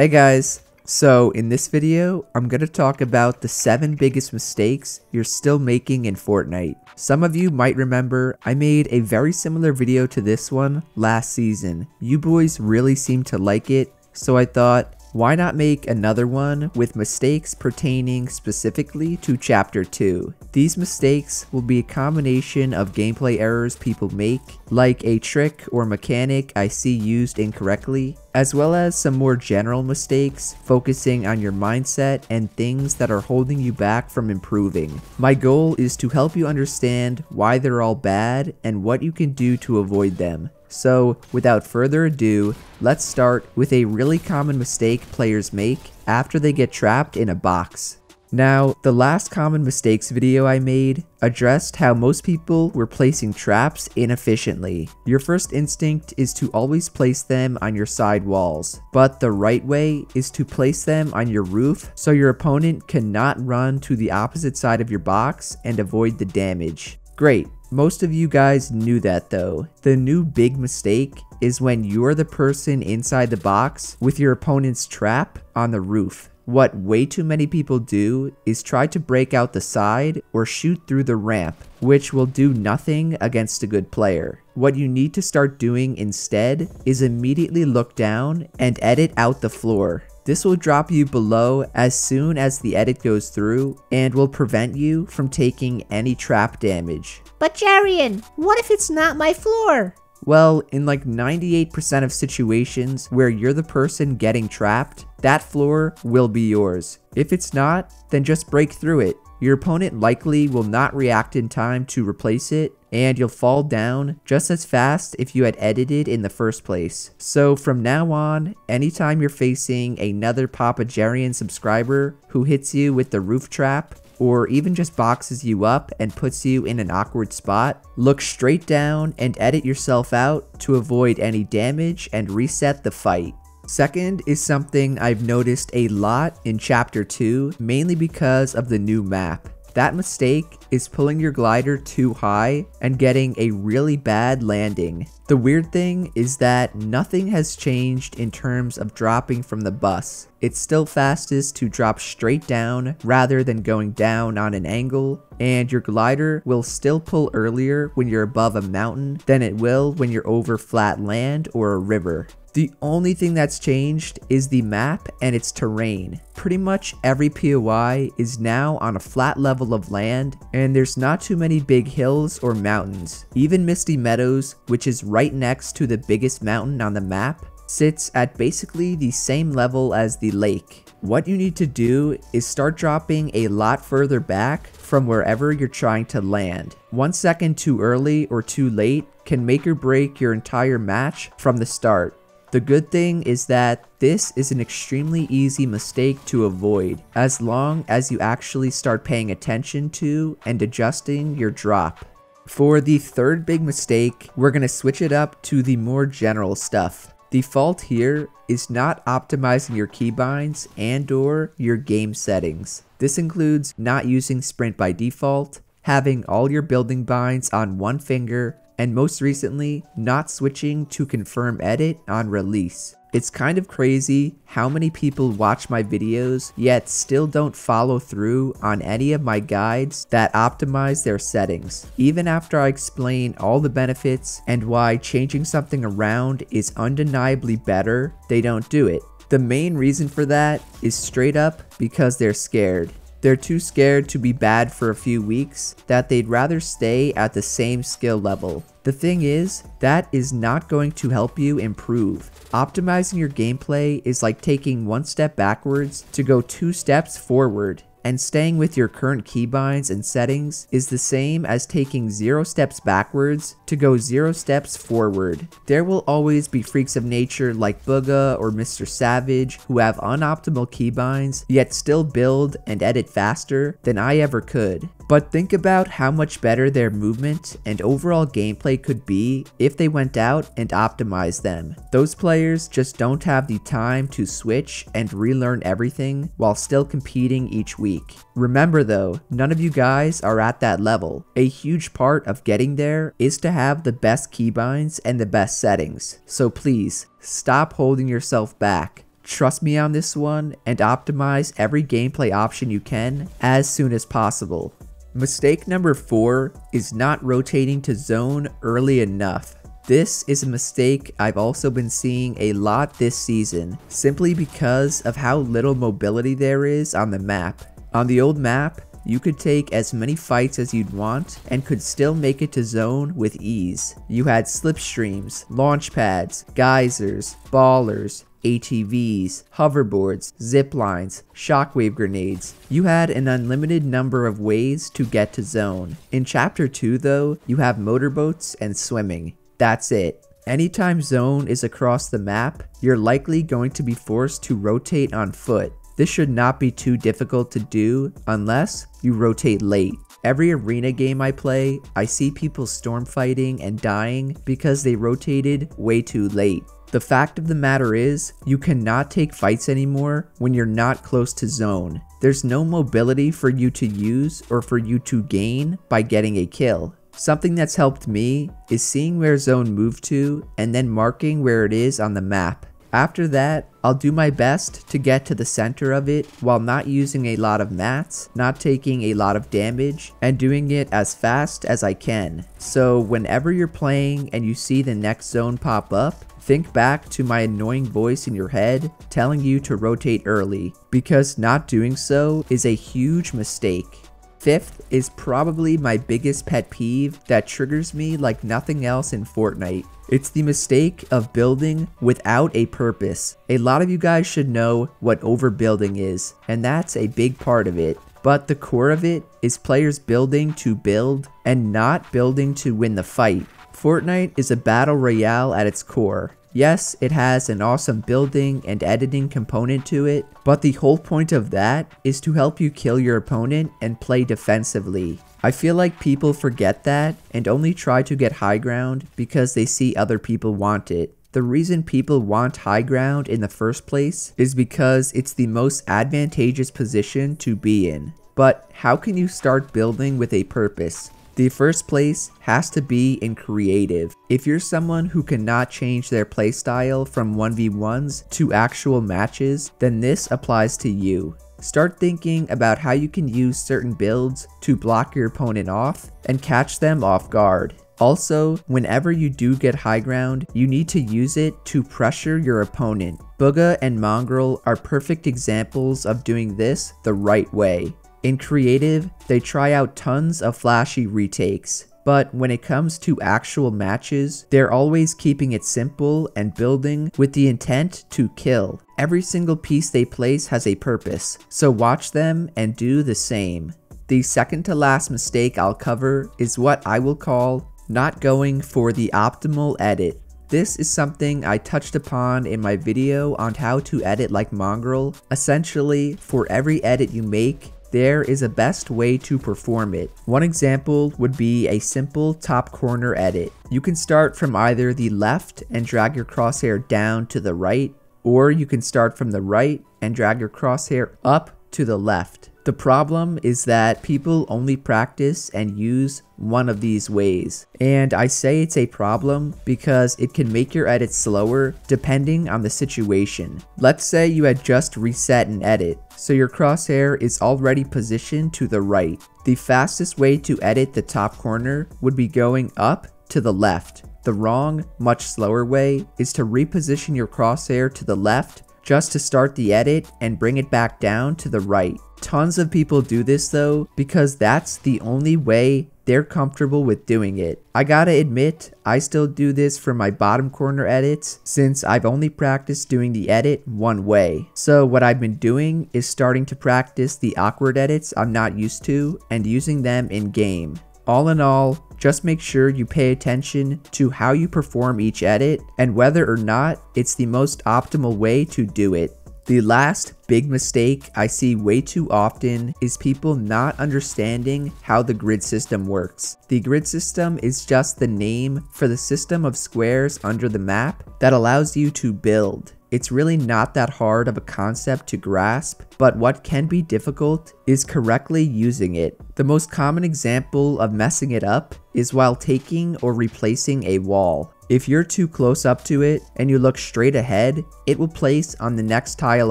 Hey guys, so in this video, I'm going to talk about the 7 biggest mistakes you're still making in Fortnite. Some of you might remember I made a very similar video to this one last season. You boys really seemed to like it, so I thought why not make another one with mistakes pertaining specifically to Chapter 2? These mistakes will be a combination of gameplay errors people make, like a trick or mechanic I see used incorrectly, as well as some more general mistakes focusing on your mindset and things that are holding you back from improving. My goal is to help you understand why they're all bad and what you can do to avoid them. So without further ado, let's start with a really common mistake players make after they get trapped in a box. Now, the last common mistakes video I made addressed how most people were placing traps inefficiently. Your first instinct is to always place them on your side walls, but the right way is to place them on your roof so your opponent cannot run to the opposite side of your box and avoid the damage. Great, most of you guys knew that though. The new big mistake is when you're the person inside the box with your opponent's trap on the roof. What way too many people do is try to break out the side or shoot through the ramp, which will do nothing against a good player. What you need to start doing instead is immediately look down and edit out the floor. This will drop you below as soon as the edit goes through and will prevent you from taking any trap damage. But Jerian, what if it's not my floor? Well, in like 98% of situations where you're the person getting trapped, that floor will be yours. If it's not, then just break through it. Your opponent likely will not react in time to replace it, and you'll fall down just as fast if you had edited in the first place. So from now on, anytime you're facing another Papa Jerian subscriber who hits you with the roof trap, or even just boxes you up and puts you in an awkward spot, look straight down and edit yourself out to avoid any damage and reset the fight. Second is something I've noticed a lot in Chapter 2, mainly because of the new map. That mistake is pulling your glider too high and getting a really bad landing. The weird thing is that nothing has changed in terms of dropping from the bus. It's still fastest to drop straight down rather than going down on an angle, and your glider will still pull earlier when you're above a mountain than it will when you're over flat land or a river. The only thing that's changed is the map and its terrain. Pretty much every POI is now on a flat level of land and there's not too many big hills or mountains. Even Misty Meadows, which is right next to the biggest mountain on the map, sits at basically the same level as the lake. What you need to do is start dropping a lot further back from wherever you're trying to land. One second too early or too late can make or break your entire match from the start. The good thing is that this is an extremely easy mistake to avoid as long as you actually start paying attention to and adjusting your drop. For the third big mistake, we're going to switch it up to the more general stuff. The fault here is not optimizing your keybinds and or your game settings. This includes not using sprint by default, having all your building binds on one finger, and most recently, not switching to confirm edit on release. It's kind of crazy how many people watch my videos yet still don't follow through on any of my guides that optimize their settings. Even after I explain all the benefits and why changing something around is undeniably better, they don't do it. The main reason for that is straight up because they're scared. They're too scared to be bad for a few weeks that they'd rather stay at the same skill level. The thing is, that is not going to help you improve. Optimizing your gameplay is like taking one step backwards to go two steps forward and staying with your current keybinds and settings is the same as taking 0 steps backwards to go 0 steps forward. There will always be freaks of nature like Bugha or Mr. Savage who have unoptimal keybinds yet still build and edit faster than I ever could. But think about how much better their movement and overall gameplay could be if they went out and optimized them. Those players just don't have the time to switch and relearn everything while still competing each week. Remember though, none of you guys are at that level. A huge part of getting there is to have the best keybinds and the best settings. So please, stop holding yourself back. Trust me on this one and optimize every gameplay option you can as soon as possible. Mistake number 4 is not rotating to zone early enough. This is a mistake I've also been seeing a lot this season, simply because of how little mobility there is on the map. On the old map, you could take as many fights as you'd want and could still make it to zone with ease. You had slipstreams, launch pads, geysers, ballers, ATVs, hoverboards, zip lines, shockwave grenades. You had an unlimited number of ways to get to zone. In chapter 2 though, you have motorboats and swimming. That's it. Anytime zone is across the map, you're likely going to be forced to rotate on foot. This should not be too difficult to do unless you rotate late. Every arena game I play, I see people storm fighting and dying because they rotated way too late. The fact of the matter is, you cannot take fights anymore when you're not close to zone. There's no mobility for you to use or for you to gain by getting a kill. Something that's helped me is seeing where zone moved to and then marking where it is on the map. After that, I'll do my best to get to the center of it while not using a lot of mats, not taking a lot of damage, and doing it as fast as I can. So whenever you're playing and you see the next zone pop up, think back to my annoying voice in your head telling you to rotate early, because not doing so is a huge mistake. Fifth is probably my biggest pet peeve that triggers me like nothing else in Fortnite. It's the mistake of building without a purpose. A lot of you guys should know what overbuilding is, and that's a big part of it. But the core of it is players building to build and not building to win the fight. Fortnite is a battle royale at its core, Yes, it has an awesome building and editing component to it, but the whole point of that is to help you kill your opponent and play defensively. I feel like people forget that and only try to get high ground because they see other people want it. The reason people want high ground in the first place is because it's the most advantageous position to be in. But how can you start building with a purpose? The first place has to be in creative. If you're someone who cannot change their playstyle from 1v1s to actual matches, then this applies to you. Start thinking about how you can use certain builds to block your opponent off and catch them off guard. Also, whenever you do get high ground, you need to use it to pressure your opponent. Bugha and Mongraal are perfect examples of doing this the right way. In creative, they try out tons of flashy retakes, but when it comes to actual matches, they're always keeping it simple and building with the intent to kill. Every single piece they place has a purpose, so watch them and do the same. The second to last mistake I'll cover is what I will call not going for the optimal edit. This is something I touched upon in my video on how to edit like Mongraal. Essentially, for every edit you make, there is a best way to perform it. One example would be a simple top corner edit. You can start from either the left and drag your crosshair down to the right, or you can start from the right and drag your crosshair up to the left. The problem is that people only practice and use one of these ways. And I say it's a problem because it can make your edit slower depending on the situation. Let's say you had just reset an edit, so your crosshair is already positioned to the right. The fastest way to edit the top corner would be going up to the left. The wrong, much slower way is to reposition your crosshair to the left just to start the edit and bring it back down to the right. Tons of people do this though because that's the only way they're comfortable with doing it. I gotta admit, I still do this for my bottom corner edits since I've only practiced doing the edit one way. So what I've been doing is starting to practice the awkward edits I'm not used to and using them in game. All in all, just make sure you pay attention to how you perform each edit and whether or not it's the most optimal way to do it. The last big mistake I see way too often is people not understanding how the grid system works. The grid system is just the name for the system of squares under the map that allows you to build. It's really not that hard of a concept to grasp, but what can be difficult is correctly using it. The most common example of messing it up is while taking or replacing a wall. If you're too close up to it and you look straight ahead, it will place on the next tile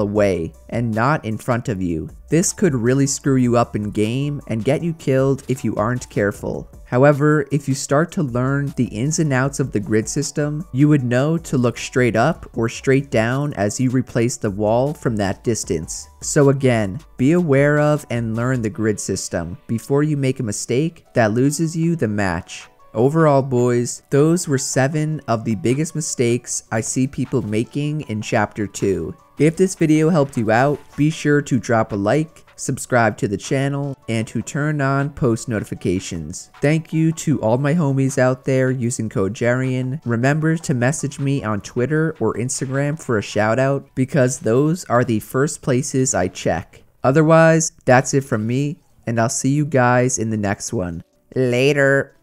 away and not in front of you. This could really screw you up in game and get you killed if you aren't careful. However, if you start to learn the ins and outs of the grid system, you would know to look straight up or straight down as you replace the wall from that distance. So again, be aware of and learn the grid system before you make a mistake that loses you the match. Overall boys, those were 7 of the biggest mistakes I see people making in chapter 2. If this video helped you out, be sure to drop a like, subscribe to the channel, and to turn on post notifications. Thank you to all my homies out there using code Jerian. Remember to message me on Twitter or Instagram for a shout out because those are the first places I check. Otherwise, that's it from me, and I'll see you guys in the next one. Later.